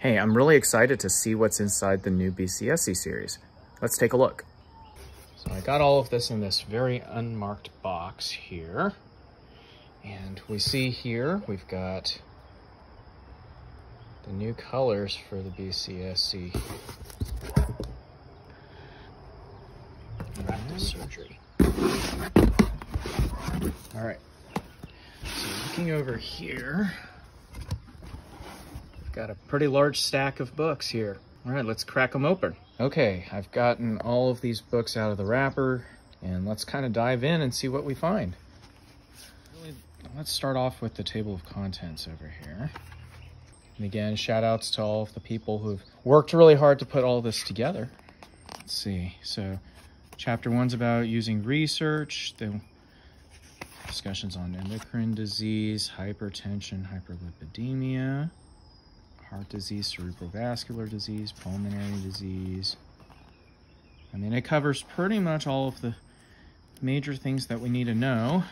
Hey, I'm really excited to see what's inside the new BCSC series. Let's take a look. So I got all of this in this very unmarked box here. And we see here, we've got the new colors for the BCSC surgery. All right, so looking over here, got a pretty large stack of books here. All right, let's crack them open. Okay, I've gotten all of these books out of the wrapper and let's kind of dive in and see what we find. Let's start off with the table of contents over here. And again, shout outs to all of the people who've worked really hard to put all this together. Let's see, so chapter one's about using research, the discussions on endocrine disease, hypertension, hyperlipidemia, heart disease, cerebrovascular disease, pulmonary disease. I mean, it covers pretty much all of the major things that we need to know.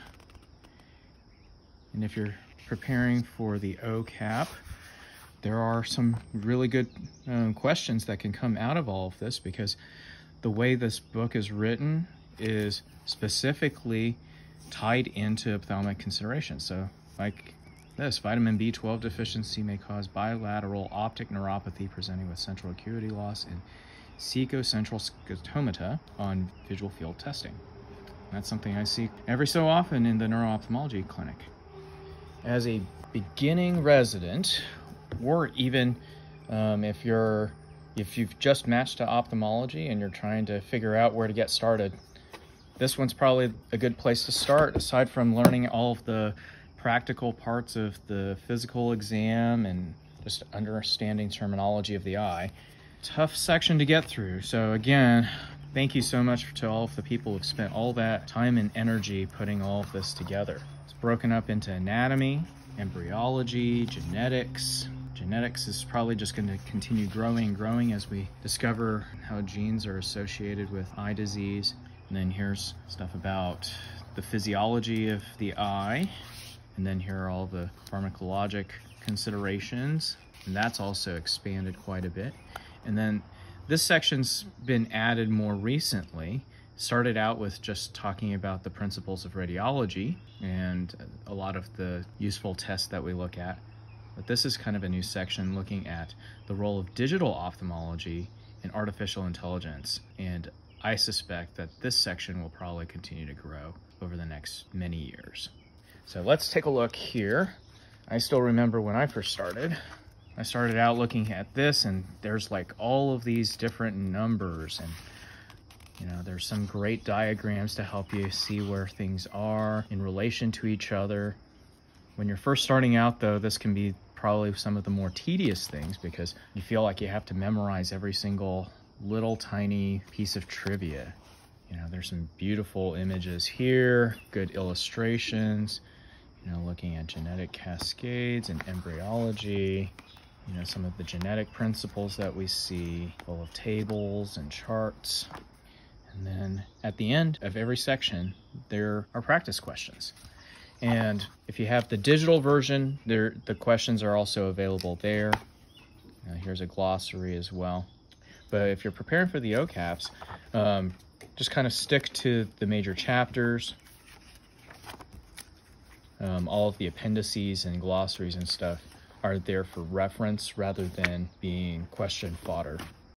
And if you're preparing for the OKAP, there are some really good um, questions that can come out of all of this because the way this book is written is specifically tied into ophthalmic considerations. So like this, vitamin B12 deficiency may cause bilateral optic neuropathy presenting with central acuity loss and cecocentral scotomata on visual field testing. That's something I see every so often in the neuro-ophthalmology clinic. As a beginning resident, or even um, if you're if you've just matched to ophthalmology and you're trying to figure out where to get started, this one's probably a good place to start aside from learning all of the practical parts of the physical exam and just understanding terminology of the eye. Tough section to get through. So again, thank you so much to all of the people who've spent all that time and energy putting all of this together. It's broken up into anatomy, embryology, genetics. Genetics is probably just going to continue growing and growing as we discover how genes are associated with eye disease. And then here's stuff about the physiology of the eye, and then here are all the pharmacologic considerations, and that's also expanded quite a bit. And then this section's been added more recently. Started out with just talking about the principles of radiology and a lot of the useful tests that we look at. But this is kind of a new section looking at the role of digital ophthalmology and artificial intelligence. And I suspect that this section will probably continue to grow over the next many years. So let's take a look here. I still remember when I first started. I started out looking at this and there's like all of these different numbers and you know, there's some great diagrams to help you see where things are in relation to each other. When you're first starting out though, this can be probably some of the more tedious things because you feel like you have to memorize every single little tiny piece of trivia. You know, there's some beautiful images here, good illustrations, know, looking at genetic cascades and embryology, you know, some of the genetic principles that we see, full of tables and charts. And then at the end of every section, there are practice questions. And if you have the digital version, there the questions are also available there. Uh, here's a glossary as well. But if you're preparing for the OKAPs, um, just kind of stick to the major chapters, um, all of the appendices and glossaries and stuff are there for reference rather than being question fodder.